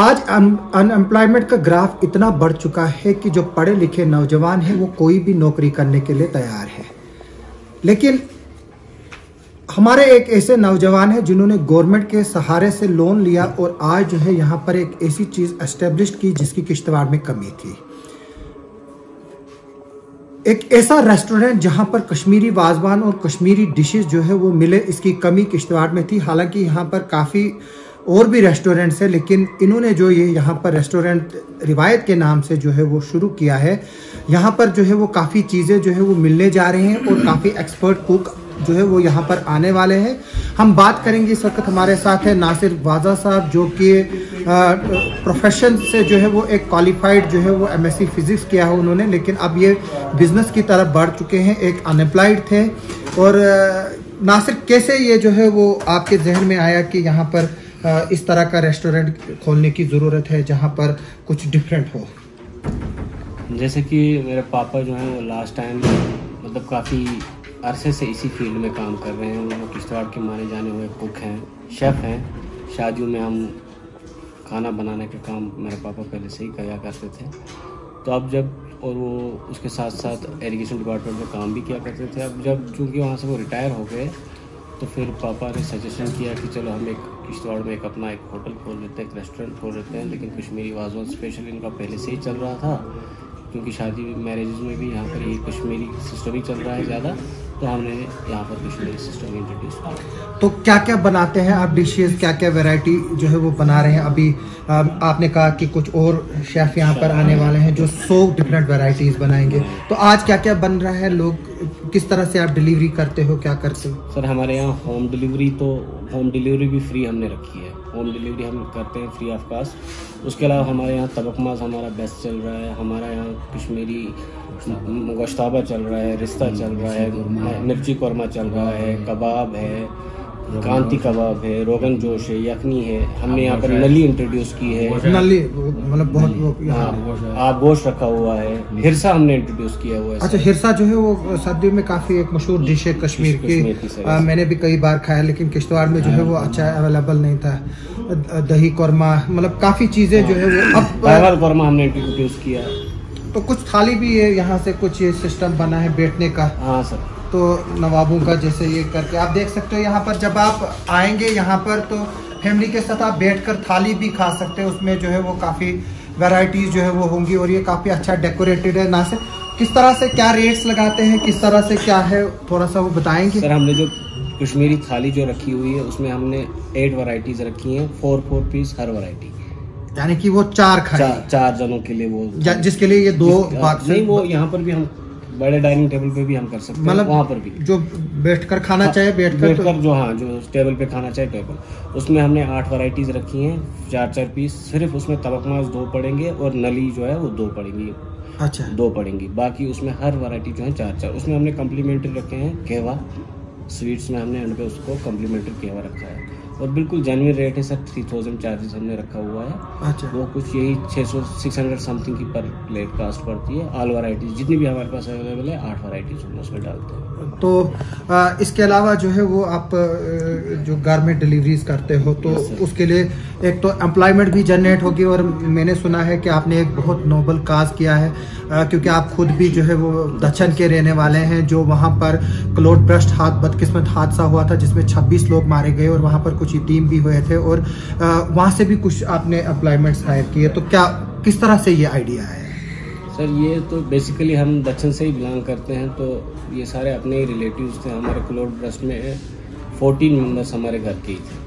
आज अनएम्प्लॉयमेंट का ग्राफ इतना बढ़ चुका है कि जो पढ़े लिखे नौजवान हैं, वो कोई भी नौकरी करने के लिए तैयार है। लेकिन हमारे एक ऐसे नौजवान हैं, जिन्होंने गवर्नमेंट के सहारे से लोन लिया और आज जो है यहाँ पर एक ऐसी चीज़ एस्टेब्लिश की जिसकी किश्तवाड़ में कमी थी। एक ऐसा रेस्टोरेंट जहाँ पर कश्मीरी वाजवान और कश्मीरी डिशेस जो है वो मिले, इसकी कमी किश्तवाड़ में थी। हालाँकि यहाँ पर काफ़ी और भी रेस्टोरेंट्स हैं, लेकिन इन्होंने जो ये यहाँ पर रेस्टोरेंट रिवायत के नाम से जो है वो शुरू किया है, यहाँ पर जो है वो काफ़ी चीज़ें जो है वो मिलने जा रही हैं और काफ़ी एक्सपर्ट कुक जो है वो यहाँ पर आने वाले हैं। हम बात करेंगे इस वक्त हमारे साथ है नासिर वाजा साहब, जो कि प्रोफेशन से जो है वो एक क्वालिफाइड जो है वो एमएससी फिजिक्स किया है उन्होंने, लेकिन अब ये बिज़नेस की तरफ़ बढ़ चुके हैं, एक अनएम्प्लॉयड थे। और नासिर, कैसे ये जो है वो आपके जहन में आया कि यहाँ पर इस तरह का रेस्टोरेंट खोलने की ज़रूरत है जहाँ पर कुछ डिफरेंट हो। जैसे कि मेरे पापा जो हैं, वो लास्ट टाइम मतलब काफ़ी अरसे से इसी फ़ील्ड में काम कर रहे हैं। वो किश्तवाड़ के माने जाने हुए कुक हैं शेफ़ हैं। शादियों में हम खाना बनाने का काम मेरे पापा पहले से ही किया करते थे। तो अब जब, और वो उसके साथ साथ एजुकेशन डिपार्टमेंट में काम भी किया करते थे। अब जब चूँकि वहाँ से वो रिटायर हो गए तो फिर पापा ने सजेशन किया कि चलो हम एक किश्तवाड़ में एक अपना एक होटल खोल देते हैं, एक रेस्टोरेंट खोल देते हैं, लेकिन कश्मीरी वाजवान स्पेशल इनका पहले से ही चल रहा था, क्योंकि शादी मैरिज में भी यहाँ पर ये कश्मीरी सिस्टम ही चल रहा है ज़्यादा। तो हमने यहाँ पर सिस्टम इंट्रोड्यूस किया तो क्या। क्या बनाते हैं आप डिशेज क्या क्या वैरायटी जो है वो बना रहे हैं? अभी आपने कहा कि कुछ और शेफ यहाँ पर आने वाले हैं जो सौ डिफरेंट वैरायटीज बनाएँगे। तो आज क्या क्या बन रहा है? लोग किस तरह से आप डिलीवरी करते हो? क्या करते हो? सर हमारे यहाँ होम डिलीवरी तो होम डिलीवरी भी फ्री हमने रखी है। होम डिलीवरी हम करते हैं फ्री ऑफ़ कास्ट। उसके अलावा हमारे यहाँ तबक माज हमारा बेस्ट चल रहा है। हमारा यहाँ कश्मीरी गोश्ताबा चल रहा है, रिश्ता चल रहा है, मिर्ची कौरमा चल रहा है, कबाब है। कांति कबाब है रोगन जोश है यखनी है। हमने यहाँ पर नली इंट्रोड्यूस की है। नली मतलब बहुत हाँ, आप गोश रखा हुआ है। हिरसा हमने इंट्रोड्यूस किया हुआ है अच्छा हिरसा जो है वो सर्दियों में काफ़ी एक मशहूर डिश है कश्मीर की। आ, मैंने भी कई बार खाया लेकिन किश्तवाड़ में जो है वो अच्छा अवेलेबल नहीं था। दही कौरमा मतलब काफ़ी चीज़ें जो है वो अब कौरमा हमने इंट्रोड्यूस किया। तो कुछ थाली भी है यहाँ से कुछ ये सिस्टम बना है बैठने का। हाँ सर। तो नवाबों का जैसे ये करके। आप देख सकते हो यहाँ पर जब आप आएँगे यहाँ पर तो फैमिली के साथ आप बैठकर थाली भी खा सकते हो। उसमें जो है वो काफ़ी वैरायटीज जो है वो होंगी और ये काफ़ी अच्छा डेकोरेटेड है ना से। किस तरह से क्या रेट्स लगाते हैं किस तरह से क्या है थोड़ा सा वो बताएँगे? सर हमने जो कश्मीरी थाली जो रखी हुई है उसमें हमने एट वराइटीज रखी हैं। फोर फोर पीस हर वराइटी यानी कि वो चार खाए। चार, चार जनों के लिए वो जिसके लिए ये दो नहीं वो यहाँ पर भी हम बड़े डाइनिंग टेबल पे भी हम कर सकते हैं मतलब वहाँ पर भी। जो बैठकर खाना हाँ, चाहे बैठकर बैठकर तो... जो हाँ जो टेबल पे खाना चाहे टेबल। उसमें हमने आठ वैरायटीज रखी हैं चार चार पीस सिर्फ़ उसमें तबक मास दो पड़ेंगे और नली जो है वो दो पड़ेंगी। अच्छा। दो पड़ेंगी। बाकी उसमें हर वैरायटी जो है चार चार। उसमें हमने कम्प्लीमेंट्री रखे हैं केवा। स्वीट्स में हमने पे उसको कम्प्लीमेंट्री केवा रखा है। और बिल्कुल जेनविन रेट है सर थ्री थाउज़ेंड चार्जेस हमने रखा हुआ है। अच्छा। वो कुछ यही छः सौ सिक्स हंड्रेड समथिंग की पर प्लेट कास्ट पड़ती है। ऑल वराइटीज जितनी भी हमारे पास अवेलेबल है आठ वराइटीज हम उसमें डालते हैं। तो आ, इसके अलावा जो है वो आप जो गारमेंट डिलीवरीज करते हो तो उसके लिए एक तो एम्प्लॉयमेंट भी जनरेट होगी और मैंने सुना है कि आपने एक बहुत नोबल काज किया है आ, क्योंकि आप खुद भी जो है वो दक्षिण के रहने वाले हैं जो वहाँ पर क्लोड ब्रस्ट हाथ बदकिस्मत हादसा हुआ था जिसमें 26 लोग मारे गए और वहाँ पर कुछ टीम भी हुए थे और वहाँ से भी कुछ आपने एम्प्लॉयमेंट्स हायर किए तो क्या, किस तरह से ये आइडिया है? सर, ये तो बेसिकली हम दक्षिण से ही बिलोंग करते हैं तो ये सारे अपने ही रिलेटिव्स थे, हमारे क्लोड ब्रस्ट में फोर्टीन मेंबर्स हमारे घर के ही थे।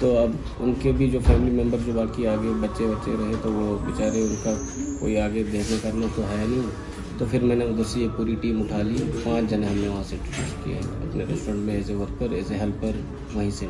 तो अब उनके भी जो फैमिली मेंबर जो बाकी आगे बच्चे बच्चे रहे तो वो बेचारे उनका कोई आगे देखने करना तो है नहीं। तो फिर मैंने उधर से ये पूरी टीम उठा ली। पाँच जने हमने वहाँ से इंट्रोड्यूस किए। अपने रेस्टोरेंट में as a worker as a helper वहीं से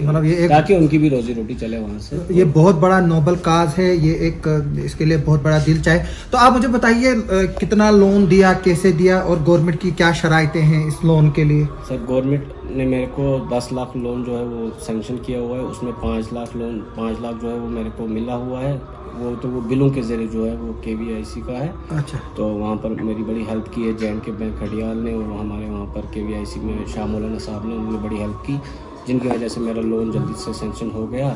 मतलब ये एक ताकि उनकी भी रोजी रोटी चले वहाँ से। ये बहुत बड़ा नोबल काज है। ये एक इसके लिए बहुत बड़ा दिल चाहे। तो आप मुझे बताइए कितना लोन दिया कैसे दिया और गवर्नमेंट की क्या शराइतें हैं इस लोन के लिए? सर गवर्नमेंट ने मेरे को दस लाख लोन जो है वो सेंक्शन किया हुआ है। उसमें पाँच लाख लोन पाँच लाख जो है वो मेरे को मिला हुआ है। वो तो वो बिलों के ज़रिए जो है वो के वी आई सी का है। अच्छा। तो वहाँ पर मेरी बड़ी हेल्प की है जे एंड के बैंक खडियाल ने और हमारे वहाँ पर के वी आई सी में शाह मौलाना साहब ने उन्होंने बड़ी हेल्प की। जिनकी वजह से मेरा लोन जल्दी से सेंक्शन हो गया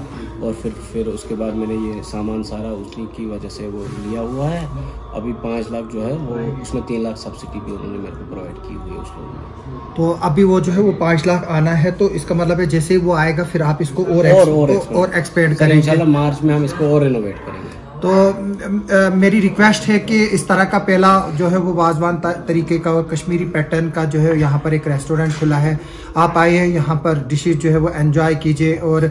और फिर फिर उसके बाद मैंने ये सामान सारा उसी की वजह से वो लिया हुआ है। अभी पाँच लाख जो है वो उसमें तीन लाख सब्सिडी भी उन्होंने मेरे को प्रोवाइड की हुई है उस लोन में। तो अभी वो जो है वो पाँच लाख आना है तो इसका मतलब है जैसे ही वो आएगा फिर आप इसको और और और, और एक्सपेंड करेंगे। मार्च में हम इसको और रिनोवेट करेंगे। तो मेरी रिक्वेस्ट है कि इस तरह का पहला जो है वो वाजवान तरीके का और कश्मीरी पैटर्न का जो है यहाँ पर एक रेस्टोरेंट खुला है। आप आइए यहाँ पर डिशेज जो है वो एंजॉय कीजिए और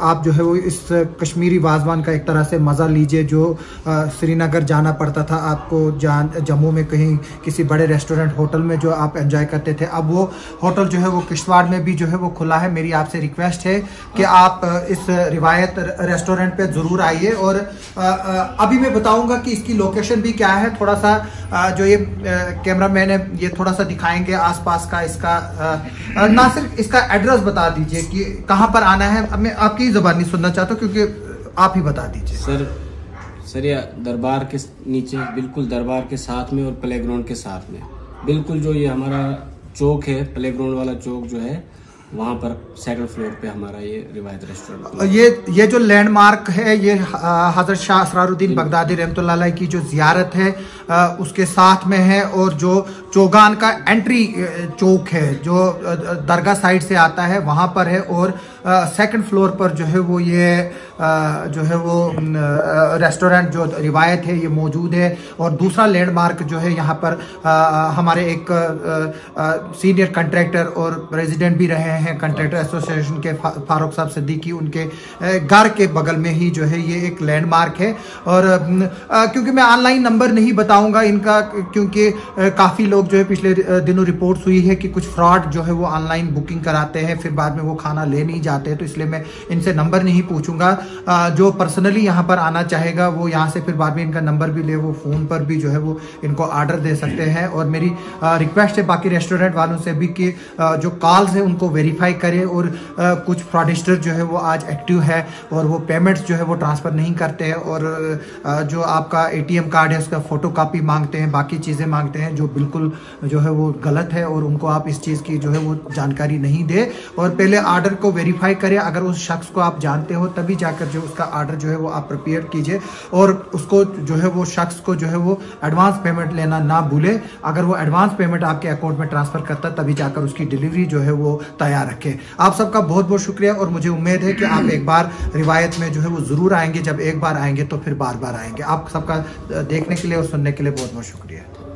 आप जो है वो इस कश्मीरी वाजवान का एक तरह से मज़ा लीजिए जो श्रीनगर जाना पड़ता था। आपको जान, जम्मू में कहीं किसी बड़े रेस्टोरेंट होटल में जो आप एंजॉय करते थे। अब वो होटल जो है वो किश्तवाड़ में भी जो है वो खुला है। मेरी आपसे रिक्वेस्ट है कि आप इस रिवायत रेस्टोरेंट पर ज़रूर आइए और अभी मैं बताऊँगा कि इसकी लोकेशन भी क्या है। थोड़ा सा जो ये कैमरा मैन है, ये थोड़ा सा दिखाएँगे आसपास का इसका ना सिर्फ़ इसका एड्रेस बता दीजिए कि कहाँ पर आना है। मैं आपकी जबानी सुनना चाहता हूँ क्योंकि आप ही बता दीजिए। सर सर ये दरबार के नीचे, बिल्कुल दरबार के साथ में और प्ले के साथ में। बिल्कुल जो ये हमारा चौक है प्ले वाला चौक जो है वहाँ पर सेकंड फ्लोर पे हमारा ये रिवायत रेस्टोरेंट ये ये जो लैंडमार्क है ये हज़रत शाह असरारुद्दीन बगदादी रहमत की जो जियारत है उसके साथ में है और जो चौगान का एंट्री चौक है जो दरगाह साइड से आता है वहाँ पर है और सेकंड फ्लोर पर जो है वो ये आ, जो है वो रेस्टोरेंट जो रिवायत है ये मौजूद है और दूसरा लैंडमार्क जो है यहाँ पर आ, हमारे एक आ, सीनियर कंट्रैक्टर और प्रेसिडेंट भी रहे हैं। कंट्रैक्टर एसोसिएशन के फा, फारूक साहब सिद्दीकी उनके घर के बगल में ही जो है ये एक लैंडमार्क है। और क्योंकि मैं ऑनलाइन नंबर नहीं बताऊँगा इनका क्योंकि काफ़ी लोग जो है पिछले दिनों रिपोर्ट्स हुई है कि कुछ फ्रॉड जो है वो ऑनलाइन बुकिंग कराते हैं फिर बाद में वो खाना ले नहीं जाते तो इसलिए मैं इनसे नंबर नहीं पूछूँगा। जो पर्सनली यहाँ पर आना चाहेगा वो यहाँ से फिर बाद में इनका नंबर भी ले वो फ़ोन पर भी जो है वो इनको ऑर्डर दे सकते हैं। और मेरी रिक्वेस्ट है बाकी रेस्टोरेंट वालों से भी कि जो कॉल्स है उनको वेरीफाई करें और आ, कुछ फ्रॉडिस्टर जो है वो आज एक्टिव है और वो पेमेंट्स जो है वो ट्रांसफ़र नहीं करते हैं और आ, जो आपका एटीएम कार्ड है उसका फ़ोटो कापी मांगते हैं बाकी चीज़ें मांगते हैं जो बिल्कुल जो है वो गलत है और उनको आप इस चीज़ की जो है वो जानकारी नहीं दे। और पहले आर्डर को वेरीफाई करें अगर उस शख्स को आप जानते हो तभी जाकर जो उसका आर्डर जो है वो आप प्रिपेयर कीजिए और उसको जो है वो शख्स को जो है वो एडवांस पेमेंट लेना ना भूले। अगर वो एडवांस पेमेंट आपके अकाउंट में ट्रांसफ़र करता तभी जाकर उसकी डिलीवरी जो है वो तैयार रखे। आप सबका बहुत बहुत शुक्रिया और मुझे उम्मीद है कि आप एक बार रिवायत में जो है वो ज़रूर आएँगे। जब एक बार आएँगे तो फिर बार बार आएँगे। आप सबका देखने के लिए और सुनने के लिए बहुत बहुत शुक्रिया।